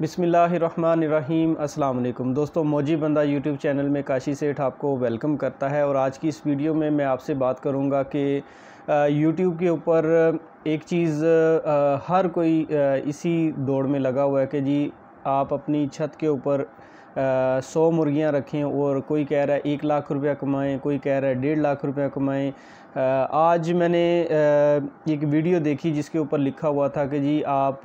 बिसमीम अल्लाम दोस्तों, मौजी बंदा यूट्यूब चैनल में काशी सेठ आपको वेलकम करता है और आज की इस वीडियो में मैं आपसे बात करूँगा कि यूट्यूब के ऊपर एक चीज़ हर कोई इसी दौड़ में लगा हुआ है कि जी, आप अपनी छत के ऊपर सौ मुर्गियाँ रखें और कोई कह रहा है एक लाख रुपया कमाएँ, कोई कह रहा है डेढ़ लाख रुपया कमाएँ। आज मैंने एक वीडियो देखी जिसके ऊपर लिखा हुआ था कि जी, आप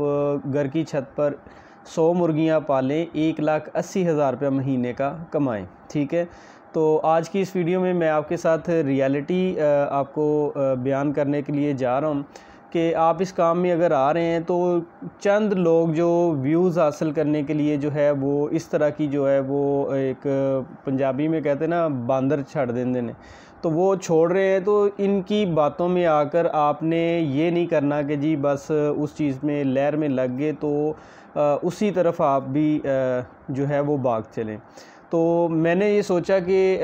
घर की छत पर सौ मुर्गियाँ पालें, एक लाख अस्सी हज़ार रुपया महीने का कमाएँ, ठीक है? तो आज की इस वीडियो में मैं आपके साथ रियलिटी आपको बयान करने के लिए जा रहा हूँ कि आप इस काम में अगर आ रहे हैं तो चंद लोग जो व्यूज़ हासिल करने के लिए जो है वो इस तरह की जो है वो एक पंजाबी में कहते हैं ना, बांदर छड़ देंगे ने। तो वो छोड़ रहे हैं तो इनकी बातों में आकर आपने ये नहीं करना कि जी बस उस चीज़ में लहर में लग गए तो उसी तरफ़ आप भी जो है वो भाग चलें। तो मैंने ये सोचा कि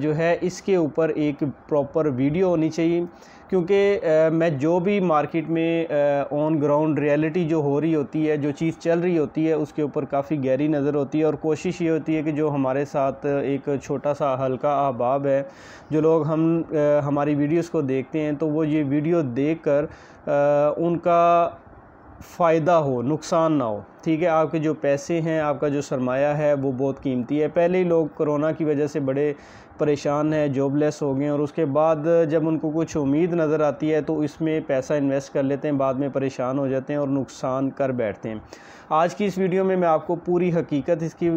जो है इसके ऊपर एक प्रॉपर वीडियो होनी चाहिए। क्योंकि मैं जो भी मार्केट में ऑन ग्राउंड रियलिटी जो हो रही होती है, जो चीज़ चल रही होती है, उसके ऊपर काफ़ी गहरी नज़र होती है और कोशिश ये होती है कि जो हमारे साथ एक छोटा सा, हल्का अहबाब है, जो लोग हम हमारी वीडियोस को देखते हैं तो वो ये वीडियो देख कर उनका फ़ायदा हो, नुकसान ना हो। ठीक है, आपके जो पैसे हैं, आपका जो सरमाया है, वो बहुत कीमती है। पहले ही लोग कोरोना की वजह से बड़े परेशान हैं जॉबलेस हो गए और उसके बाद जब उनको कुछ उम्मीद नज़र आती है तो इसमें पैसा इन्वेस्ट कर लेते हैं, बाद में परेशान हो जाते हैं और नुकसान कर बैठते हैं। आज की इस वीडियो में मैं आपको पूरी हकीकत इसकी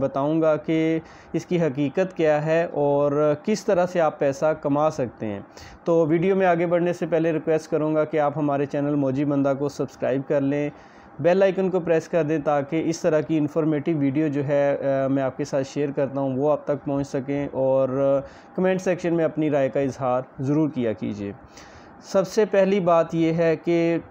बताऊँगा कि इसकी हकीकत क्या है और किस तरह से आप पैसा कमा सकते हैं। तो वीडियो में आगे बढ़ने से पहले रिक्वेस्ट करूँगा कि आप हमारे चैनल मौजी बंदा को सब्सक्राइब कर लें। बेल आइकन को प्रेस कर दें ताकि इस तरह की इन्फॉर्मेटिव वीडियो जो है आ, मैं आपके साथ शेयर करता हूँ वो आप तक पहुँच सकें और कमेंट सेक्शन में अपनी राय का इजहार ज़रूर किया कीजिए। सबसे पहली बात यह है कि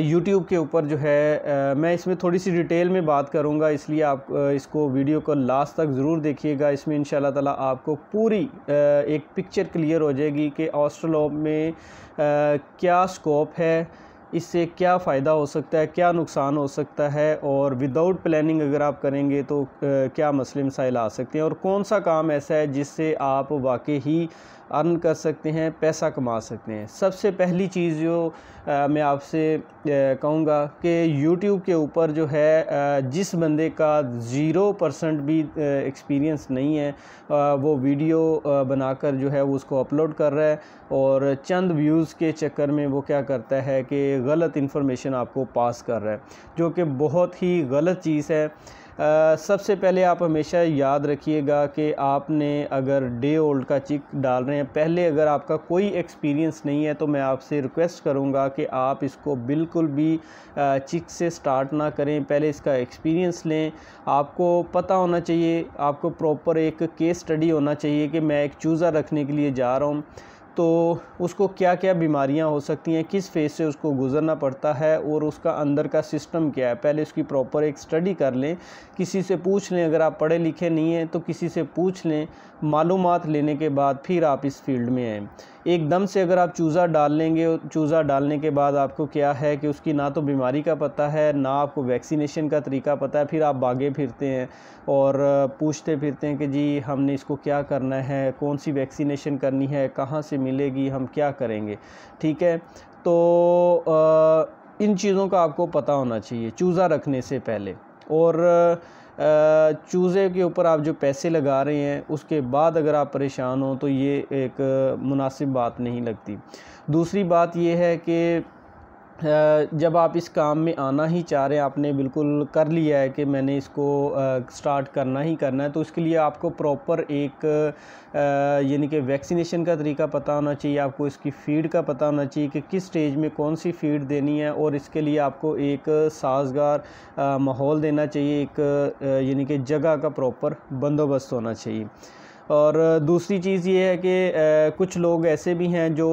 यूट्यूब के ऊपर जो है मैं इसमें थोड़ी सी डिटेल में बात करूँगा इसलिए आप इसको वीडियो को लास्ट तक ज़रूर देखिएगा। इसमें इन ताला आपको पूरी एक पिक्चर क्लियर हो जाएगी कि ऑस्ट्रोलॉब में क्या स्कोप है इससे क्या फ़ायदा हो सकता है, क्या नुकसान हो सकता है और विदाउट प्लानिंग अगर आप करेंगे तो क्या मसले मसाइल आ सकते हैं? और कौन सा काम ऐसा है जिससे आप वाकई ही अर्न कर सकते हैं पैसा कमा सकते हैं। सबसे पहली चीज़ जो आ, मैं आपसे कहूँगा कि यूट्यूब के ऊपर जो है आ, जिस बंदे का ज़ीरो परसेंट भी एक्सपीरियंस नहीं है आ, वो वीडियो बनाकर जो है वो उसको अपलोड कर रहा है और चंद व्यूज़ के चक्कर में वो क्या करता है कि गलत इन्फॉर्मेशन आपको पास कर रहा है जो कि बहुत ही गलत चीज़ है। सबसे पहले आप हमेशा याद रखिएगा कि आपने अगर डे ओल्ड का चिक डाल रहे हैं, पहले अगर आपका कोई एक्सपीरियंस नहीं है तो मैं आपसे रिक्वेस्ट करूँगा कि आप इसको बिल्कुल भी चिक से स्टार्ट ना करें, पहले इसका एक्सपीरियंस लें। आपको पता होना चाहिए, आपको प्रॉपर एक केस स्टडी होना चाहिए कि मैं एक चूज़ा रखने के लिए जा रहा हूँ। तो उसको क्या क्या बीमारियाँ हो सकती हैं, किस फ़ेज़ से उसको गुज़रना पड़ता है और उसका अंदर का सिस्टम क्या है? पहले उसकी प्रॉपर एक स्टडी कर लें, किसी से पूछ लें, अगर आप पढ़े लिखे नहीं हैं तो किसी से पूछ लें मालूम लेने के बाद फिर आप इस फ़ील्ड में आएँ। एकदम से अगर आप चूज़ा डाल लेंगे चूज़ा डालने के बाद आपको क्या है कि उसकी ना तो बीमारी का पता है ना आपको वैक्सीनेशन का तरीका पता है फिर आप भागे फिरते हैं और पूछते फिरते हैं कि जी हमने इसको क्या करना है कौन सी वैक्सीनेशन करनी है कहाँ से मिलेगी हम क्या करेंगे ठीक है? तो आ, इन चीज़ों का आपको पता होना चाहिए चूज़ा रखने से पहले। और चूज़े के ऊपर आप जो पैसे लगा रहे हैं, उसके बाद अगर आप परेशान हो तो ये एक मुनासिब बात नहीं लगती। दूसरी बात ये है कि जब आप इस काम में आना ही चाह रहे हैं, आपने बिल्कुल कर लिया है कि मैंने इसको स्टार्ट करना ही करना है तो उसके लिए आपको प्रॉपर एक यानी कि वैक्सीनेशन का तरीका पता होना चाहिए, आपको इसकी फ़ीड का पता होना चाहिए कि किस स्टेज में कौन सी फ़ीड देनी है और इसके लिए आपको एक साजगार माहौल देना चाहिए, एक यानी कि जगह का प्रॉपर बंदोबस्त होना चाहिए। और दूसरी चीज़ ये है कि कुछ लोग ऐसे भी हैं जो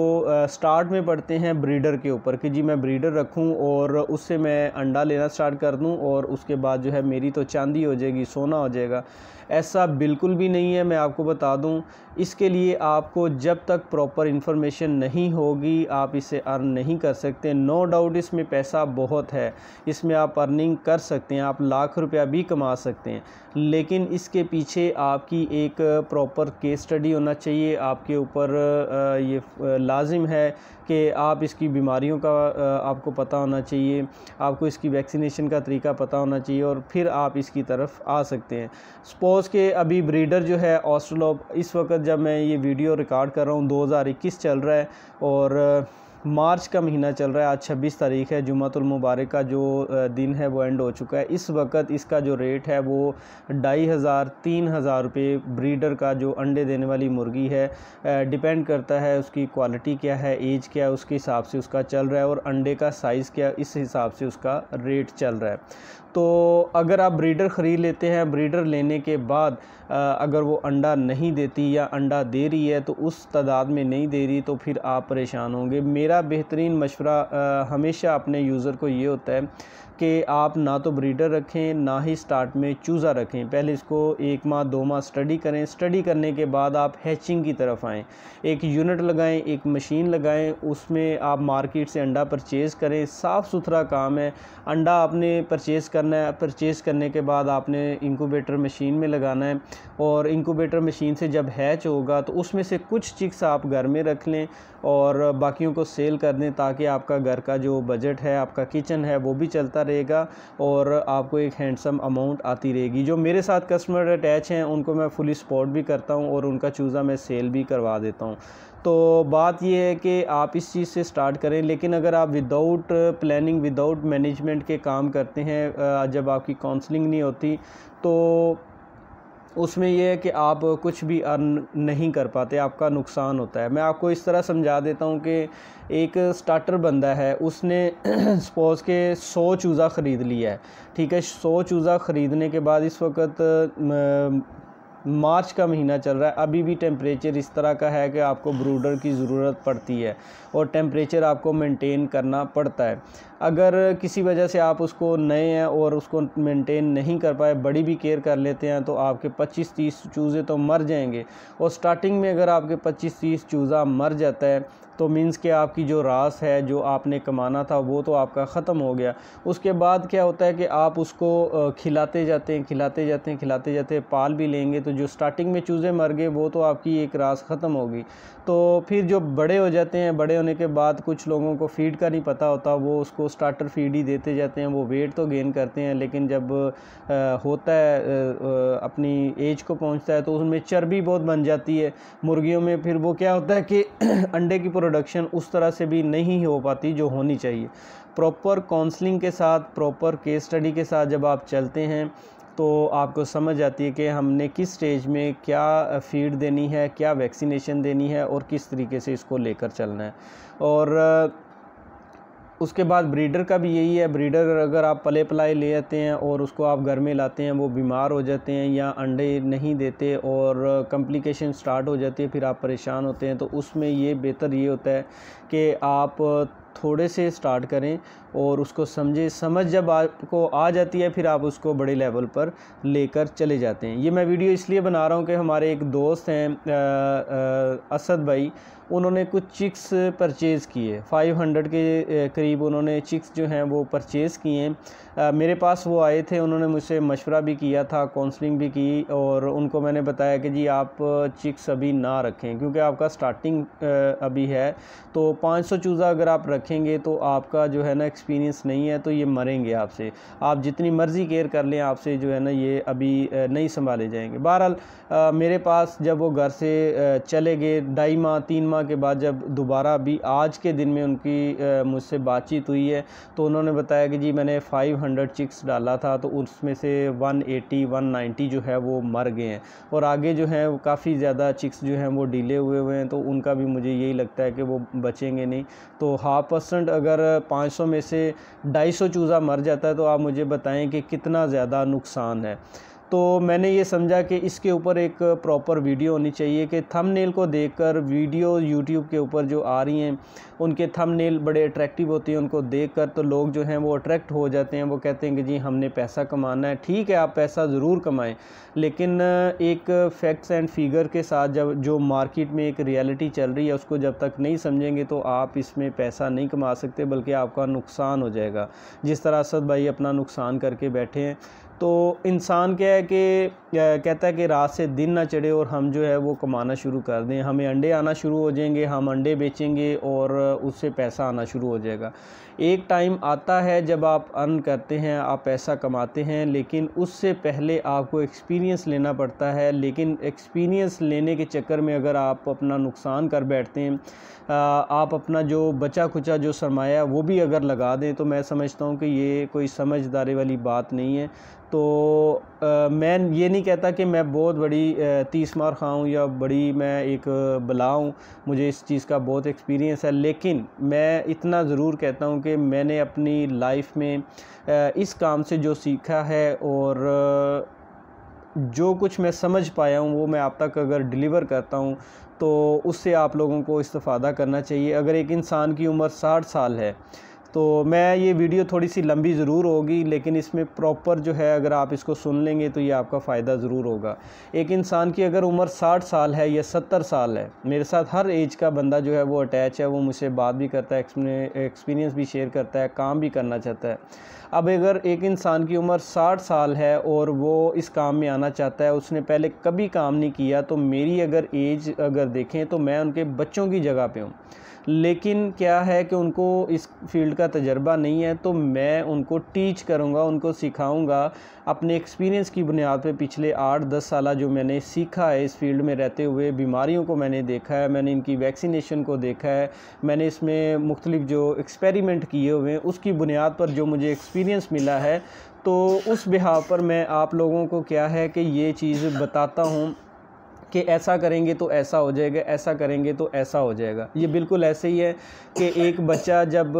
स्टार्ट में पढ़ते हैं ब्रीडर के ऊपर कि जी मैं ब्रीडर रखूँ और उससे मैं अंडा लेना स्टार्ट कर दूँ और उसके बाद जो है मेरी तो चांदी हो जाएगी, सोना हो जाएगा। ऐसा बिल्कुल भी नहीं है, मैं आपको बता दूँ। इसके लिए आपको जब तक प्रॉपर इन्फॉर्मेशन नहीं होगी, आप इसे अर्न नहीं कर सकते। नो डाउट इसमें पैसा बहुत है। इसमें आप अर्निंग कर सकते हैं, आप लाख रुपया भी कमा सकते हैं। लेकिन इसके पीछे आपकी एक प्रॉपर केस स्टडी होना चाहिए। आपके ऊपर ये लाजिम है कि आप इसकी बीमारियों का आपको पता होना चाहिए। आपको इसकी वैक्सीनेशन का तरीका पता होना चाहिए और फिर आप इसकी तरफ़ आ सकते हैं। सपोज़ के अभी ब्रीडर जो है ऑस्ट्रोलॉप इस वक्त जब मैं ये वीडियो रिकॉर्ड कर रहा हूँ 2021 चल रहा है और मार्च का महीना चल रहा है, आज 26 तारीख है जुमातुल मुबारक का जो दिन है वो एंड हो चुका है। इस वक्त इसका जो रेट है वो ढाई हज़ार, तीन हज़ार रुपये ब्रीडर का जो अंडे देने वाली मुर्गी है डिपेंड करता है उसकी क्वालिटी क्या है एज क्या है, उसके हिसाब से उसका चल रहा है और अंडे का साइज़ क्या इस हिसाब से उसका रेट चल रहा है। तो अगर आप ब्रीडर ख़रीद लेते हैं ब्रीडर लेने के बाद अगर वो अंडा नहीं देती या अंडा दे रही है तो उस तादाद में नहीं दे रही तो फिर आप परेशान होंगे। मेरा बेहतरीन मशवरा हमेशा अपने यूज़र को ये होता है कि आप ना तो ब्रीडर रखें, ना ही स्टार्ट में चूज़ा रखें। पहले इसको एक माह, दो माह स्टडी करें। स्टडी करने के बाद आप हैचिंग की तरफ़ आएँ। एक यूनिट लगाएँ, एक मशीन लगाएँ, उसमें आप मार्केट से अंडा परचेज़ करें। साफ़ सुथरा काम है। अंडा आपने परचेज़ करना है परचेज़ करने के बाद आपने इंक्यूबेटर मशीन में लगाना है। और इंक्यूबेटर मशीन से जब हैच होगा तो उसमें से कुछ चिक्स आप घर में रख लें और बाकियों को सेल कर दें ताकि आपका घर का जो बजट है, आपका किचन है, वो भी चलता रहेगा और आपको एक हैंडसम अमाउंट आती रहेगी। जो मेरे साथ कस्टमर अटैच हैं, उनको मैं फुली सपोर्ट भी करता हूँ और उनका चूज़ा मैं सेल भी करवा देता हूँ। तो बात यह है कि आप इस चीज़ से स्टार्ट करें, लेकिन अगर आप विदाउट प्लानिंग विदाउट मैनेजमेंट के काम करते हैं जब आपकी काउंसलिंग नहीं होती तो उसमें यह है कि आप कुछ भी अर्न नहीं कर पाते, आपका नुकसान होता है। मैं आपको इस तरह समझा देता हूँ कि एक स्टार्टर बंदा है, उसने सपोज़ के सौ चूज़ा ख़रीद लिया है, ठीक है? सौ चूज़ा ख़रीदने के बाद इस वक्त मार्च का महीना चल रहा है। अभी भी टेम्परेचर इस तरह का है कि आपको ब्रूडर की ज़रूरत पड़ती है और टेम्परेचर आपको मेंटेन करना पड़ता है। अगर किसी वजह से आप उसको नए हैं और उसको मेंटेन नहीं कर पाए, बड़ी भी केयर कर लेते हैं तो आपके 25-30 चूज़े तो मर जाएँगे। और स्टार्टिंग में अगर आपके 25-30 चूज़ा मर जाता है तो मीन्स के आपकी जो रास है, जो आपने कमाना था, वो तो आपका ख़त्म हो गया। उसके बाद क्या होता है कि आप उसको खिलाते जाते हैं, खिलाते जाते हैं, खिलाते जाते हैं, पाल भी लेंगे तो जो स्टार्टिंग में चूज़े मर गए, वो तो आपकी एक रास ख़त्म होगी। तो फिर जो बड़े हो जाते हैं, बड़े होने के बाद कुछ लोगों को फ़ीड का नहीं पता होता, वो उसको स्टार्टर फ़ीड ही देते जाते हैं वो वेट तो गेन करते हैं लेकिन जब आ, होता है आ, अपनी एज को पहुँचता है तो उसमें चर्बी बहुत बन जाती है। मुर्गियों में फिर वो क्या होता है कि अंडे की प्रोडक्शन उस तरह से भी नहीं हो पाती जो होनी चाहिए। प्रॉपर काउंसलिंग के साथ प्रॉपर केस स्टडी के साथ जब आप चलते हैं तो आपको समझ आती है कि हमने किस स्टेज में क्या फ़ीड देनी है क्या वैक्सीनेशन देनी है और किस तरीके से इसको लेकर चलना है। और उसके बाद ब्रीडर का भी यही है ब्रीडर अगर आप पले पलाए ले आते हैं और उसको आप घर में लाते हैं, वो बीमार हो जाते हैं या अंडे नहीं देते और कम्प्लिकेशन स्टार्ट हो जाती है, फिर आप परेशान होते हैं तो उसमें ये बेहतर ये होता है कि आप थोड़े से स्टार्ट करें। और उसको समझे, समझ जब आपको आ जाती है, फिर आप उसको बड़े लेवल पर लेकर चले जाते हैं। ये मैं वीडियो इसलिए बना रहा हूँ कि हमारे एक दोस्त हैं असद भाई, उन्होंने कुछ चिक्स परचेज़ किए। 500 के करीब उन्होंने चिक्स जो हैं वो परचेज़ किए हैं। मेरे पास वो आए थे, उन्होंने मुझसे मशवरा भी किया था काउंसलिंग भी की और उनको मैंने बताया कि जी आप चिक्स अभी ना रखें, क्योंकि आपका स्टार्टिंग अभी है। तो 500 चूज़ा अगर आप रखेंगे तो आपका जो है ना एक्सपीरियंस नहीं है तो ये मरेंगे आपसे। आप जितनी मर्ज़ी केयर कर लें, आपसे जो है ना ये अभी नहीं संभाले जाएँगे। बहरहाल मेरे पास जब वो घर से चले गए ढाई माह, तीन माह के बाद जब दोबारा अभी आज के दिन में उनकी मुझसे बातचीत हुई है तो उन्होंने बताया कि जी मैंने 500 चिक्स डाला था तो उसमें से 180 190 जो है वो मर गए हैं। और आगे जो है काफ़ी ज़्यादा चिक्स जो हैं, वो डीले हुए हुए हैं तो उनका भी मुझे यही लगता है कि वो बचेंगे नहीं। तो हाफ़ परसेंट अगर 500 में से 250 चूज़ा मर जाता है तो आप मुझे बताएँ कि कितना ज़्यादा नुकसान है। तो मैंने ये समझा कि इसके ऊपर एक प्रॉपर वीडियो होनी चाहिए कि थंबनेल को देखकर वीडियो यूट्यूब के ऊपर जो आ रही हैं, उनके थंबनेल बड़े अट्रैक्टिव होते हैं, उनको देखकर तो लोग जो हैं वो अट्रैक्ट हो जाते हैं, वो कहते हैं कि जी हमने पैसा कमाना है। ठीक है, आप पैसा ज़रूर कमाएँ, लेकिन एक फैक्ट्स एंड फिगर के साथ जब जो मार्केट में एक रियलिटी चल रही है, उसको जब तक नहीं समझेंगे तो आप इसमें पैसा नहीं कमा सकते, बल्कि आपका नुकसान हो जाएगा। जिस तरह असद भाई अपना नुकसान करके बैठे हैं तो इंसान क्या है कि कहता है कि रात से दिन ना चढ़े और हम जो है वो कमाना शुरू कर दें। हमें अंडे आना शुरू हो जाएँगे, हम अंडे बेचेंगे और उससे पैसा आना शुरू हो जाएगा। एक टाइम आता है जब आप अर्न करते हैं, आप पैसा कमाते हैं, लेकिन उससे पहले आपको एक्सपीरियंस लेना पड़ता है। लेकिन एक्सपीरियंस लेने के चक्कर में अगर आप अपना नुकसान कर बैठते हैं आप अपना जो बचा खुचा जो सरमाया, वो भी अगर लगा दें तो मैं समझता हूँ कि ये कोई समझदारी वाली बात नहीं है। तो आ, मैं ये नहीं कहता कि मैं बहुत बड़ी तीस मार खाऊँ या बड़ी मैं एक बला हूँ मुझे इस चीज़ का बहुत एक्सपीरियंस है। लेकिन मैं इतना ज़रूर कहता हूँ कि मैंने अपनी लाइफ में आ, इस काम से जो सीखा है और जो कुछ मैं समझ पाया हूँ वो मैं आप तक अगर डिलीवर करता हूँ तो उससे आप लोगों को इस्तेफ़ादा करना चाहिए। अगर एक इंसान की उम्र साठ साल है तो मैं ये वीडियो थोड़ी सी लंबी ज़रूर होगी, लेकिन इसमें प्रॉपर जो है अगर आप इसको सुन लेंगे तो ये आपका फ़ायदा ज़रूर होगा। एक इंसान की अगर उम्र साठ साल है या सत्तर साल है, मेरे साथ हर एज का बंदा जो है वो अटैच है, वो मुझसे बात भी करता है एक्सपीरियंस भी शेयर करता है, काम भी करना चाहता है। अब अगर एक इंसान की उम्र साठ साल है और वो इस काम में आना चाहता है, उसने पहले कभी काम नहीं किया तो मेरी अगर एज अगर देखें तो मैं उनके बच्चों की जगह पे हूँ। लेकिन क्या है कि उनको इस फ़ील्ड का तजर्बा नहीं है तो मैं उनको टीच करूँगा, उनको सिखाऊँगा। अपने एक्सपीरियंस की बुनियाद पे पिछले आठ, दस साल जो मैंने सीखा है इस फ़ील्ड में रहते हुए, बीमारियों को मैंने देखा है, मैंने इनकी वैक्सीनेशन को देखा है, मैंने इसमें मुख्तलिफ़ जो एक्सपेरिमेंट किए हुए हैं, उसकी बुनियाद पर जो मुझे एक्सपीरियंस मिला है तो उस बिहाव पर मैं आप लोगों को क्या है कि ये चीज़ बताता हूँ। कि ऐसा करेंगे तो ऐसा हो जाएगा, ऐसा करेंगे तो ऐसा हो जाएगा। ये बिल्कुल ऐसे ही है कि एक बच्चा जब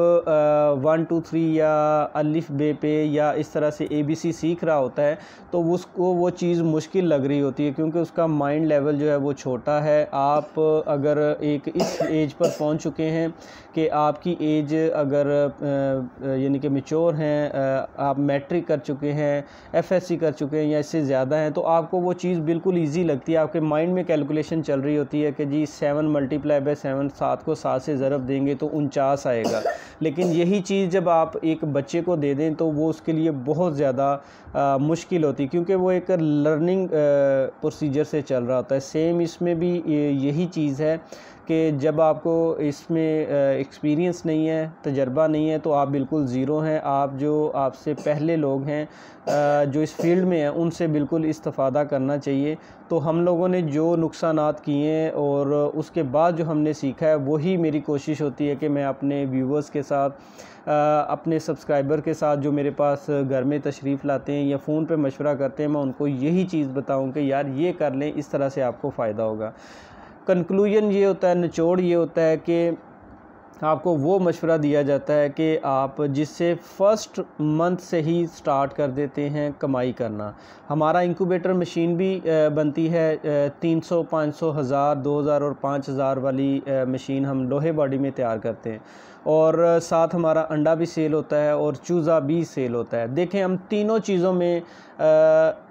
वन, टू, थ्री या अलिफ, बे, पे या इस तरह से ए, बी, सी सीख रहा होता है तो उसको वो चीज़ मुश्किल लग रही होती है क्योंकि उसका माइंड लेवल जो है वो छोटा है। आप अगर एक इस एज पर पहुँच चुके हैं कि आपकी एज अगर यानी कि मेच्योर हैं आप मैट्रिक कर चुके हैं एफएससी कर चुके हैं या इससे ज़्यादा हैं तो आपको वो चीज़ बिल्कुल ईजी लगती है, आपके माइंड माइंड में कैलकुलेशन चल रही होती है कि जी सेवन मल्टीप्लाई बाय सेवन सात को सात से ज़रब देंगे तो उनचास आएगा। लेकिन यही चीज़ जब आप एक बच्चे को दे दें तो वो उसके लिए बहुत ज़्यादा मुश्किल होती क्योंकि वो एक लर्निंग प्रोसीजर से चल रहा होता है। सेम इसमें भी यही चीज़ है कि जब आपको इसमें एक्सपीरियंस नहीं है, तजर्बा नहीं है तो आप बिल्कुल ज़ीरो हैं। आप जो आपसे पहले लोग हैं जो इस फ़ील्ड में हैं, उनसे बिल्कुल इस्तफ़ादा करना चाहिए। तो हम लोगों ने जो नुकसान किए हैं और उसके बाद जो हमने सीखा है, वही मेरी कोशिश होती है कि मैं अपने व्यूवर्स के साथ अपने सब्सक्राइबर के साथ जो मेरे पास घर में तशरीफ़ लाते हैं या फ़ोन पे मशवरा करते हैं, मैं उनको यही चीज़ बताऊँ कि यार ये कर लें, इस तरह से आपको फ़ायदा होगा। कंक्लूजन ये होता है, निचोड़ ये होता है कि आपको वो मशवरा दिया जाता है कि आप जिससे फ़र्स्ट मंथ से ही स्टार्ट कर देते हैं कमाई करना। हमारा इंक्यूबेटर मशीन भी बनती है तीन सौ, पाँच सौ, हज़ार, दो हज़ार और पाँच हज़ार वाली मशीन हम लोहे बॉडी में तैयार करते हैं। और साथ हमारा अंडा भी सेल होता है और चूज़ा भी सेल होता है। देखें, हम तीनों चीज़ों में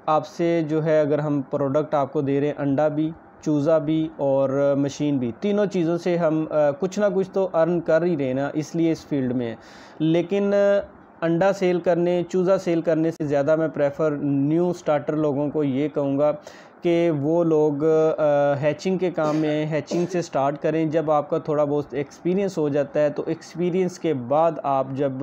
आपसे जो है, अगर हम प्रोडक्ट आपको दे रहे हैं अंडा भी चूज़ा भी और मशीन भी। तीनों चीज़ों से हम कुछ ना कुछ तो अर्न कर ही रहे ना, इसलिए इस फ़ील्ड में। लेकिन अंडा सेल करने, चूज़ा सेल करने से ज़्यादा मैं प्रेफर न्यू स्टार्टर लोगों को ये कहूँगा कि वो लोग हैचिंग के काम में, हैचिंग से स्टार्ट करें। जब आपका थोड़ा बहुत एक्सपीरियंस हो जाता है तो एक्सपीरियंस के बाद आप जब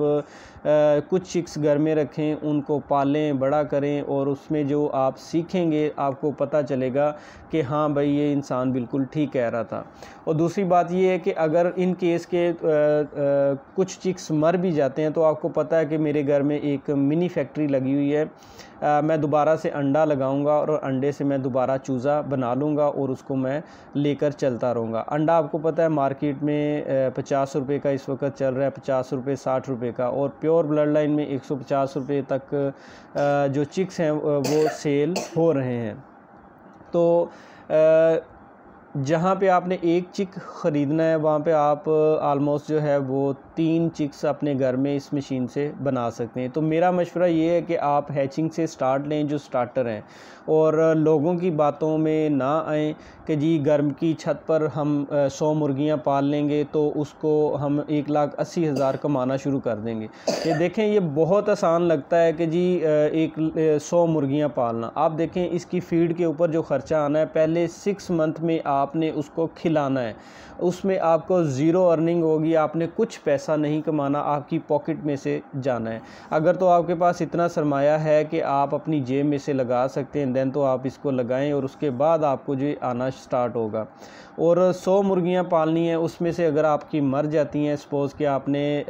कुछ चिक्स घर में रखें उनको पालें बड़ा करें और उसमें जो आप सीखेंगे आपको पता चलेगा कि हाँ भाई ये इंसान बिल्कुल ठीक कह रहा था। और दूसरी बात ये है कि अगर इन केस के आ, आ, कुछ चिक्स मर भी जाते हैं तो आपको पता है कि मेरे घर में एक मिनी फैक्ट्री लगी हुई है। आ, मैं दोबारा से अंडा लगाऊँगा और अंडे से मैं दोबारा चूज़ा बना लूँगा और उसको मैं लेकर चलता रहूँगा। अंडा आपको पता है मार्केट में पचास रुपये का इस वक्त चल रहा है पचास रुपये साठ रुपये का और प्योर ब्लड लाइन में एक सौ तक जो चिक्स हैं वो सेल हो रहे हैं। तो जहाँ पे आपने एक चिक ख़रीदना है, वहाँ पे आप आलमोस्ट जो है वो तीन चिक्स अपने घर में इस मशीन से बना सकते हैं। तो मेरा मशवरा ये है कि आप हैचिंग से स्टार्ट लें, जो स्टार्टर हैं, और लोगों की बातों में ना आएँ कि जी गर्म की छत पर हम सौ मुर्गियाँ पाल लेंगे तो उसको हम एक लाख अस्सी हज़ार कमाना शुरू कर देंगे। ये देखें, ये बहुत आसान लगता है कि जी एक सौ मुर्गियाँ पालना। आप देखें, इसकी फ़ीड के ऊपर जो ख़र्चा आना है, पहले सिक्स मंथ में आपने उसको खिलाना है। उसमें आपको ज़ीरो अर्निंग होगी, आपने कुछ पैसा नहीं कमाना, आपकी पॉकेट में से जाना है। अगर तो आपके पास इतना सरमाया है कि आप अपनी जेब में से लगा सकते हैं, दैन तो आप इसको लगाएँ और उसके बाद आपको जो आना स्टार्ट होगा। और सौ मुर्गियाँ पालनी है, उसमें से अगर आपकी मर जाती हैं सपोज़ कि आपने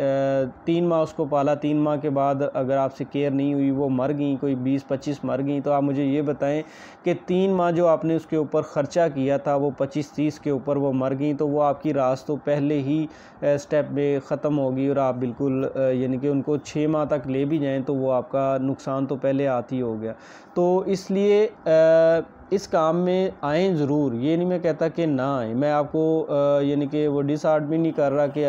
तीन माह उसको पाला, तीन माह के बाद अगर आपसे केयर नहीं हुई, वो मर गई, कोई बीस, पच्चीस मर गई तो आप मुझे ये बताएँ कि तीन माह जो आपने उसके ऊपर ख़र्चा किया था, वो पच्चीस, तीस के ऊपर वो मर गई तो वो आपकी रास तो पहले ही स्टेप में ख़त्म होगी और आप बिल्कुल यानी कि उनको छः माह तक ले भी जाएँ तो वो आपका नुकसान तो पहले आती हो गया। तो इसलिए इस काम में आएँ ज़रूर। ये नहीं मैं कहता कि ना आए। मैं आपको यानी कि वो डिसार्ट भी नहीं कर रहा कि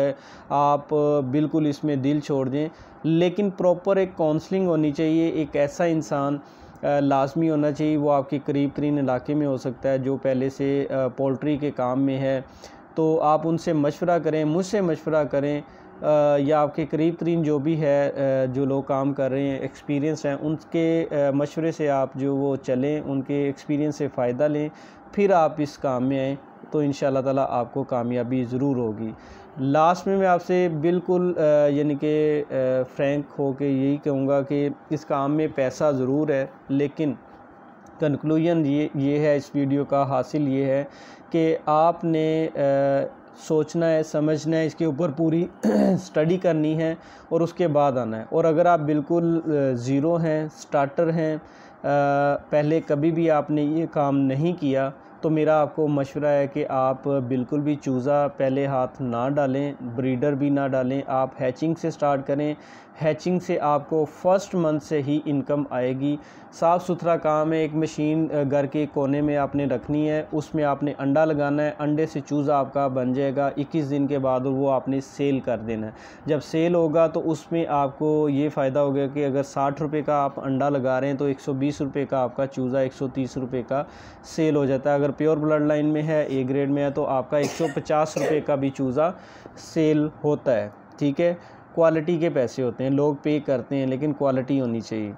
आप बिल्कुल इसमें दिल छोड़ दें। लेकिन प्रॉपर एक काउंसलिंग होनी चाहिए। एक ऐसा इंसान लाजमी होना चाहिए। वो आपके करीब तरीन इलाके में हो सकता है, जो पहले से पोल्ट्री के काम में है। तो आप उनसे मशवरा करें, मुझसे मशवरा करें। या आपके करीब तरीन जो भी है जो लोग काम कर रहे हैं एक्सपीरियंस हैं, उनके मशवरे से आप जो वो चलें, उनके एक्सपीरियंस से फ़ायदा लें, फिर आप इस काम में आएँ तो इन ताला आपको कामयाबी ज़रूर होगी। लास्ट में मैं आपसे बिल्कुल यानी कि फ्रैंक हो के यही कहूँगा कि इस काम में पैसा ज़रूर है, लेकिन कंक्लूजन ये ये है, इस वीडियो का हासिल ये है कि आपने सोचना है, समझना है, इसके ऊपर पूरी स्टडी करनी है और उसके बाद आना है। और अगर आप बिल्कुल ज़ीरो हैं स्टार्टर हैं पहले कभी भी आपने ये काम नहीं किया तो मेरा आपको मशवरा है कि आप बिल्कुल भी चूज़ा, पहले हाथ ना डालें ब्रीडर भी ना डालें, आप हैचिंग से स्टार्ट करें हैचिंग से आपको फ़र्स्ट मंथ से ही इनकम आएगी। साफ़ सुथरा काम है, एक मशीन घर के कोने में आपने रखनी है, उसमें आपने अंडा लगाना है, अंडे से चूज़ा आपका बन जाएगा 21 दिन के बाद वो आपने सेल कर देना है। जब सेल होगा तो उसमें आपको ये फ़ायदा होगा कि अगर साठ रुपये का आप अंडा लगा रहे हैं तो एक सौ का आपका चूज़ा, एक सौ का सेल हो जाता है। अगर प्योर ब्लड लाइन में है ए ग्रेड में है तो आपका एक सौ का भी चूज़ा सेल होता है, ठीक है? क्वालिटी के पैसे होते हैं, लोग पे करते हैं, लेकिन क्वालिटी होनी चाहिए।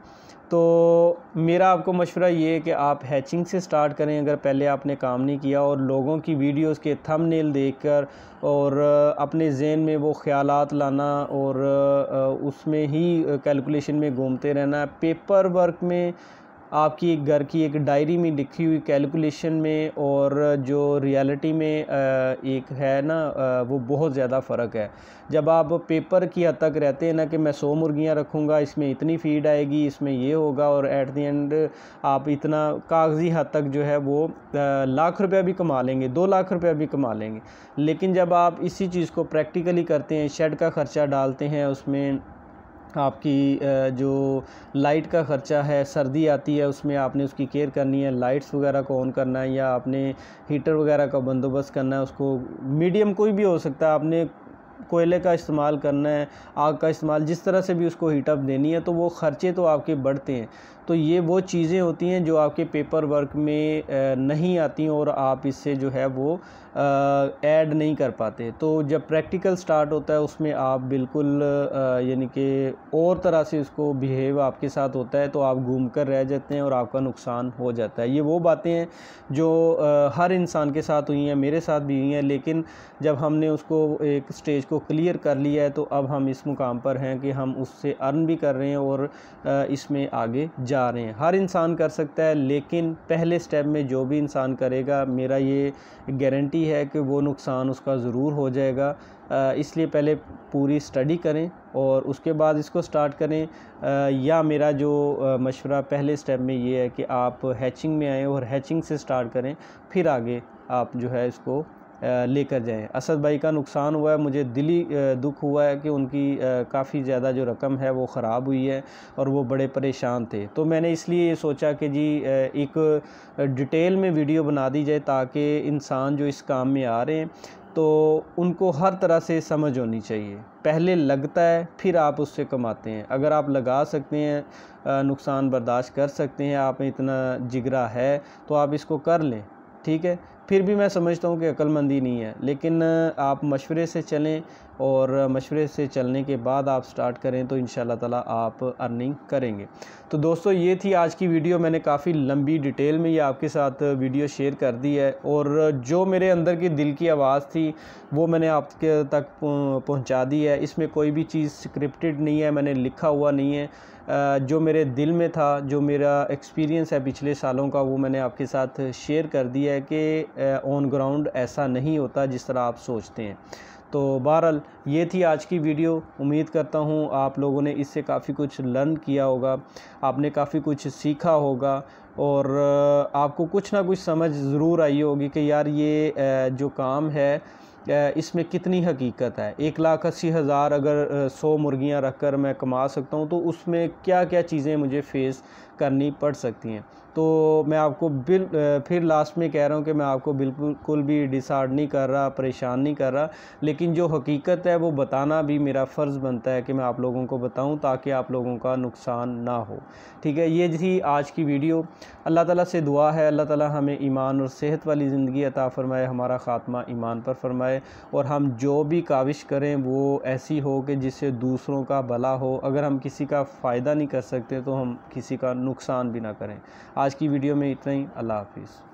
तो मेरा आपको मशवरा ये है कि आप हैचिंग से स्टार्ट करें, अगर पहले आपने काम नहीं किया और लोगों की वीडियोस के थंबनेल देखकर और अपने जहन में वो ख्यालात लाना और उसमें ही कैलकुलेशन में घूमते रहना पेपर वर्क में आपकी एक घर की एक डायरी में लिखी हुई कैलकुलेशन में और जो रियलिटी में एक है ना वो बहुत ज़्यादा फ़र्क है। जब आप पेपर की हद तक रहते हैं ना कि मैं सौ मुर्गियाँ रखूँगा, इसमें इतनी फ़ीड आएगी, इसमें ये होगा और एट दी एंड आप इतना कागज़ी हद तक जो है वो लाख रुपया भी कमा लेंगे, दो लाख रुपया भी कमा लेंगे। लेकिन जब आप इसी चीज़ को प्रैक्टिकली करते हैं, शेड का ख़र्चा डालते हैं, उसमें आपकी जो लाइट का ख़र्चा है, सर्दी आती है, उसमें आपने उसकी केयर करनी है, लाइट्स वगैरह को ऑन करना है या आपने हीटर वगैरह का बंदोबस्त करना है, उसको मीडियम कोई भी हो सकता है, आपने कोयले का इस्तेमाल करना है, आग का इस्तेमाल, जिस तरह से भी उसको हीटअप देनी है तो वो ख़र्चे तो आपके बढ़ते हैं। तो ये वो चीज़ें होती हैं जो आपके पेपर वर्क में नहीं आती और आप इससे जो है वो ऐड नहीं कर पाते। तो जब प्रैक्टिकल स्टार्ट होता है, उसमें आप बिल्कुल यानी कि और तरह से उसको बिहेव आपके साथ होता है तो आप घूम कर रह जाते हैं और आपका नुकसान हो जाता है। ये वो बातें हैं जो हर इंसान के साथ हुई हैं, मेरे साथ भी हुई हैं, लेकिन जब हमने उसको एक स्टेज को क्लियर कर लिया है तो अब हम इस मुकाम पर हैं कि हम उससे अर्न भी कर रहे हैं और इसमें आगे जा रहे हैं। हर इंसान कर सकता है, लेकिन पहले स्टेप में जो भी इंसान करेगा, मेरा ये गारंटी है कि वो नुकसान उसका ज़रूर हो जाएगा। इसलिए पहले पूरी स्टडी करें और उसके बाद इसको स्टार्ट करें। या मेरा जो मशवरा पहले स्टेप में ये है कि आप हैचिंग में आएँ और हैचिंग से स्टार्ट करें, फिर आगे आप जो है इसको लेकर जाएँ। असद भाई का नुकसान हुआ है, मुझे दिली दुख हुआ है कि उनकी काफ़ी ज़्यादा जो रकम है वो ख़राब हुई है और वो बड़े परेशान थे। तो मैंने इसलिए ये सोचा कि जी एक डिटेल में वीडियो बना दी जाए ताकि इंसान जो इस काम में आ रहे हैं तो उनको हर तरह से समझ होनी चाहिए। पहले लगता है, फिर आप उससे कमाते हैं। अगर आप लगा सकते हैं नुकसान बर्दाश्त कर सकते हैं, आप में इतना जिगरा है तो आप इसको कर लें। ठीक है? फिर भी मैं समझता हूँ कि अक्लमंदी नहीं है, लेकिन आप मशवरे से चलें और मशवरे से चलने के बाद आप स्टार्ट करें तो इन ताला आप अर्निंग करेंगे। तो दोस्तों, ये थी आज की वीडियो। मैंने काफ़ी लंबी डिटेल में ये आपके साथ वीडियो शेयर कर दी है और जो मेरे अंदर की दिल की आवाज़ थी, वो मैंने आपके तक पहुँचा दी है। इसमें कोई भी चीज़ स्क्रिप्टेड नहीं है, मैंने लिखा हुआ नहीं है। जो मेरे दिल में था, जो मेरा एक्सपीरियंस है पिछले सालों का, वो मैंने आपके साथ शेयर कर दिया है कि ऑन ग्राउंड ऐसा नहीं होता जिस तरह आप सोचते हैं। तो बहरहाल, ये थी आज की वीडियो। उम्मीद करता हूँ आप लोगों ने इससे काफ़ी कुछ लर्न किया होगा, आपने काफ़ी कुछ सीखा होगा और आपको कुछ ना कुछ समझ ज़रूर आई होगी कि यार ये जो काम है इसमें कितनी हकीकत है। एक लाख अस्सी हज़ार अगर सौ मुर्गियाँ रख कर मैं कमा सकता हूँ तो उसमें क्या क्या चीज़ें मुझे फ़ेस करनी पड़ सकती हैं। तो मैं आपको बिल फिर लास्ट में कह रहा हूँ कि मैं आपको बिल्कुल भी डिसार्ड नहीं कर रहा, परेशान नहीं कर रहा, लेकिन जो हकीकत है वो बताना भी मेरा फ़र्ज़ बनता है कि मैं आप लोगों को बताऊँ ताकि आप लोगों का नुकसान ना हो। ठीक है, ये थी आज की वीडियो। अल्लाह ताला से दुआ है, अल्लाह ताला हमें ईमान और सेहत वाली ज़िंदगी अता फ़रमाए, हमारा ख़ात्मा ईमान पर फरमाए और हम जो भी काविश करें वो ऐसी हो कि जिससे दूसरों का भला हो। अगर हम किसी का फ़ायदा नहीं कर सकते तो हम किसी का नुकसान भी ना करें। आज की वीडियो में इतना ही। अल्लाह हाफिज़।